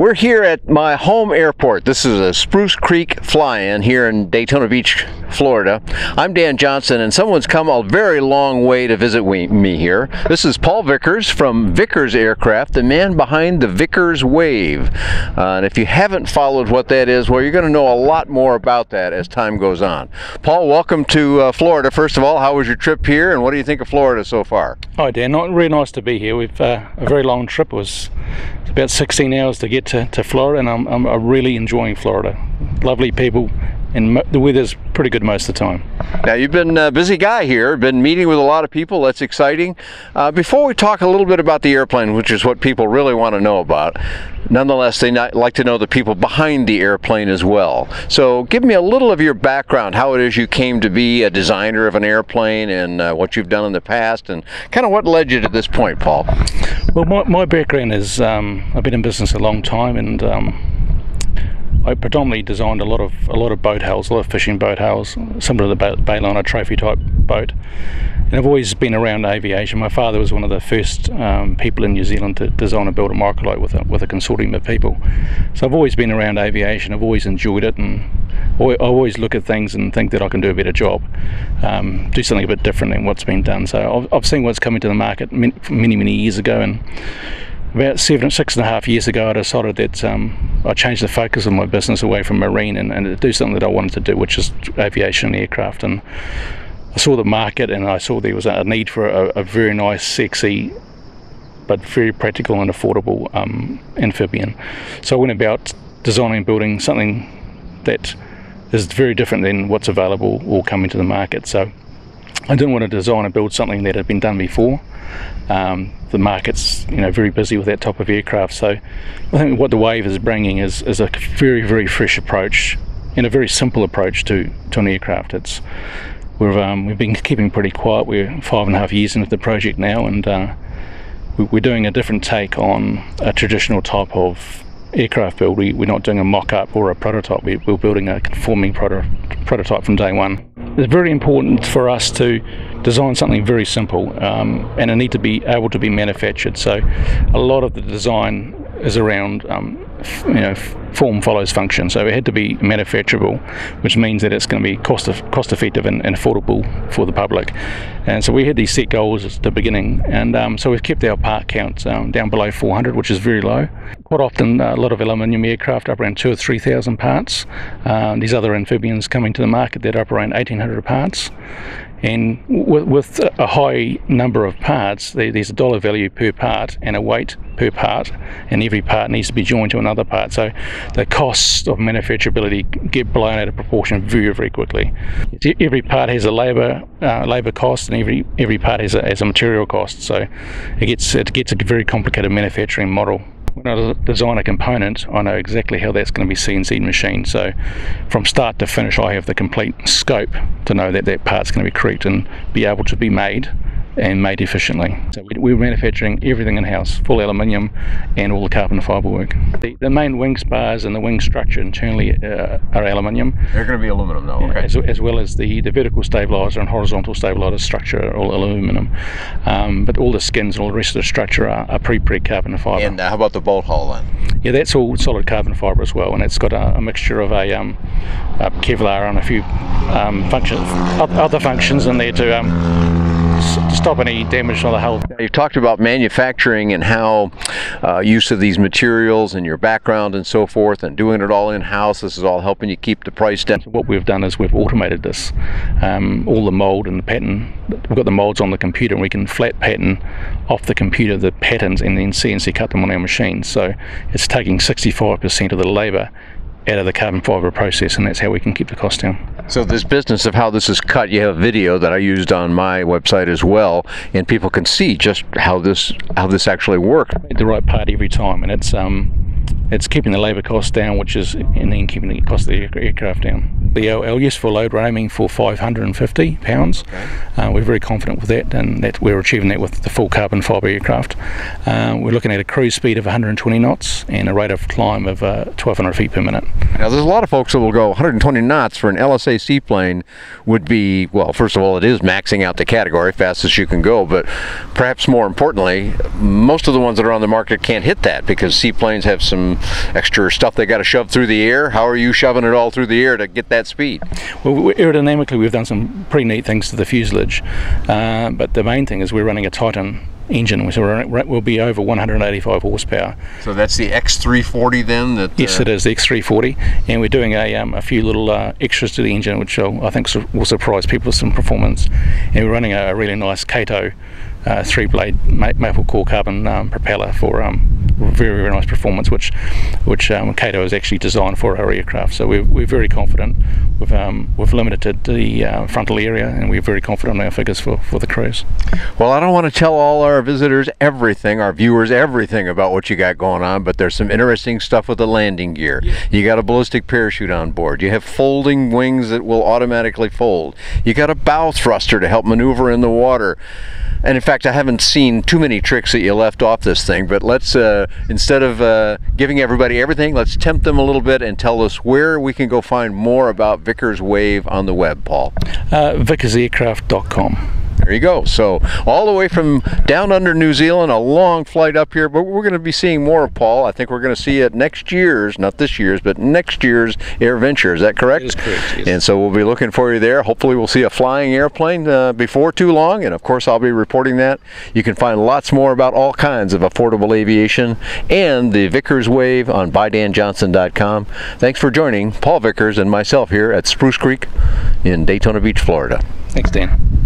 We're here at my home airport. This is a Spruce Creek fly-in here in Daytona Beach, Florida. I'm Dan Johnson, and someone's come a very long way to visit me here. This is Paul Vickers from Vickers Aircraft, the man behind the Vickers Wave. Uh, and if you haven't followed what that is, well, you're going to know a lot more about that as time goes on. Paul, welcome to uh, Florida. First of all, how was your trip here, and what do you think of Florida so far? Hi, Dan. Not really nice to be here. We've uh, a very long trip. It was about 16 hours to get to, to Florida, and I'm, I'm really enjoying Florida. Lovely people, and the weather's pretty good most of the time. Now you've been a busy guy here, been meeting with a lot of people, that's exciting. Uh, before we talk a little bit about the airplane, which is what people really want to know about, nonetheless they like to know the people behind the airplane as well. So give me a little of your background, how it is you came to be a designer of an airplane and uh, what you've done in the past and kind of what led you to this point, Paul. Well, my, my background is um, I've been in business a long time and um, I predominantly designed a lot of a lot of boat hulls, a lot of fishing boat hulls, similar to the Bayliner trophy type boat. And I've always been around aviation. My father was one of the first um, people in New Zealand to design and build a microlight with a, with a consortium of people. So I've always been around aviation. I've always enjoyed it, and I always look at things and think that I can do a better job, um, do something a bit different than what's been done. So I've, I've seen what's coming to the market many many years ago, and about seven, six and a half years ago, I decided that um, I changed the focus of my business away from marine and, and do something that I wanted to do, which is aviation and aircraft. And I saw the market and I saw there was a need for a, a very nice, sexy, but very practical and affordable um, amphibian. So I went about designing and building something that is very different than what's available or coming to the market. So I didn't want to design and build something that had been done before. Um, the market's you know very busy with that type of aircraft, so I think what the Wave is bringing is, is a very very fresh approach and a very simple approach to, to an aircraft. It's we've um, we've been keeping pretty quiet. We're five and a half years into the project now, and uh, we're doing a different take on a traditional type of aircraft build. We, we're not doing a mock-up or a prototype. We, we're building a conforming proto prototype from day one. It's very important for us to design something very simple um, and it need to be able to be manufactured. So a lot of the design is around um, you know form follows function. So it had to be manufacturable, which means that it's going to be cost cost effective and, and, affordable for the public. And so we had these set goals at the beginning, and um, so we've kept our part count um, down below 400, which is very low. Quite often, uh, a lot of aluminium aircraft up around two or three thousand parts. Um, these other amphibians coming to the market that around 1,800 parts. And with, with, a high number of parts, there's a dollar value per part and a weight per part, and every part needs to be joined to another part. So the costs of manufacturability get blown out of proportion very, very quickly. Every part has a labour uh, labour cost, and every every part has a, has a material cost. So it gets it gets a very complicated manufacturing model when I design a component, I know exactly how that's going to be CNC machined. So from start to finish, I have the complete scope to know that that part's going to be correct and be able to be made and made efficiently. So we're manufacturing everything in-house, full aluminium and all the carbon fibre work. The, the, main wing spars and the wing structure internally uh, are aluminium. They're going to be aluminum though, okay. As, as, well as the, the vertical stabiliser and horizontal stabiliser structure are all aluminium. Um, but all the skins and all the rest of the structure are, are pre-preg carbon fibre. And uh, how about the bolt hull then? Yeah, that's all solid carbon fibre as well and it's got a, a mixture of a, um, a Kevlar and a few um, functions, other functions in there to um, stop any damage to the health. You've talked about manufacturing and how uh, use of these materials and your background and so forth and doing it all in-house. This is all helping you keep the price down. So what we've done is we've automated this. Um, all the mold and the pattern, we've got the molds on the computer and we can flat pattern off the computer the patterns and then CNC cut them on our machine. So it's taking 65% of the labour out of the carbon fibre process and that's how we can keep the cost down. So this business of how this is cut, you have a video that I used on my website as well and people can see just how this how this actually works. The right part every time and it's um it's keeping the labour costs down which is and then keeping the cost of the aircraft down the our, useful load we're aiming for 550 pounds. Okay. Uh, we're very confident with that, and that we're achieving that with the full carbon fibre aircraft. Uh, we're looking at a cruise speed of 120 knots and a rate of climb of uh, 1,200 feet per minute. Now, there's a lot of folks that will go 120 knots for an LSA seaplane would be well. First of all, it is maxing out the category fastest you can go, but perhaps more importantly, most of the ones that are on the market can't hit that because seaplanes have some extra stuff they got to shove through the air. How are you shoving it all through the air to get that speed? Well, we- aerodynamically, we've done some pretty neat things to the fuselage, uh, but the main thing is we're running a Titan engine, which will will be over 185 horsepower. So that's the X340 then. That Yes, it is the X340, and we're doing a, um, a few little uh, extras to the engine, which will, I think su- will surprise people with some performance. And we're running a, really nice Catto uh, three-blade ma- maple core carbon um, propeller for um, very very nice performance, which which um, Catto is actually designed for our aircraft. So we're, we're very confident. We've um, we've limited the uh, frontal area, and we're very confident in our figures for, for the cruise. Well, I don't want to tell all our visitors everything, our viewers everything about what you got going on, but there's some interesting stuff with the landing gear. You got a ballistic parachute on board. You have folding wings that will automatically fold. You got a bow thruster to help maneuver in the water. And in fact, I haven't seen too many tricks that you left off this thing, but let's, uh, instead of uh, giving everybody everything, let's tempt them a little bit and tell us where we can go find more about Vickers Wave on the web, Paul. Uh, VickersAircraft.com. There you go. So all the way from down under New Zealand, a long flight up here, but we're going to be seeing more of Paul. I think we're going to see it next year's, not this year's, but next year's AirVenture. Is that correct? That is correct, yes. And so we'll be looking for you there. Hopefully we'll see a flying airplane uh, before too long, and of course I'll be reporting that. You can find lots more about all kinds of affordable aviation and the Vickers Wave on bydanjohnson.com. Thanks for joining Paul Vickers and myself here at Spruce Creek in Daytona Beach, Florida. Thanks, Dan.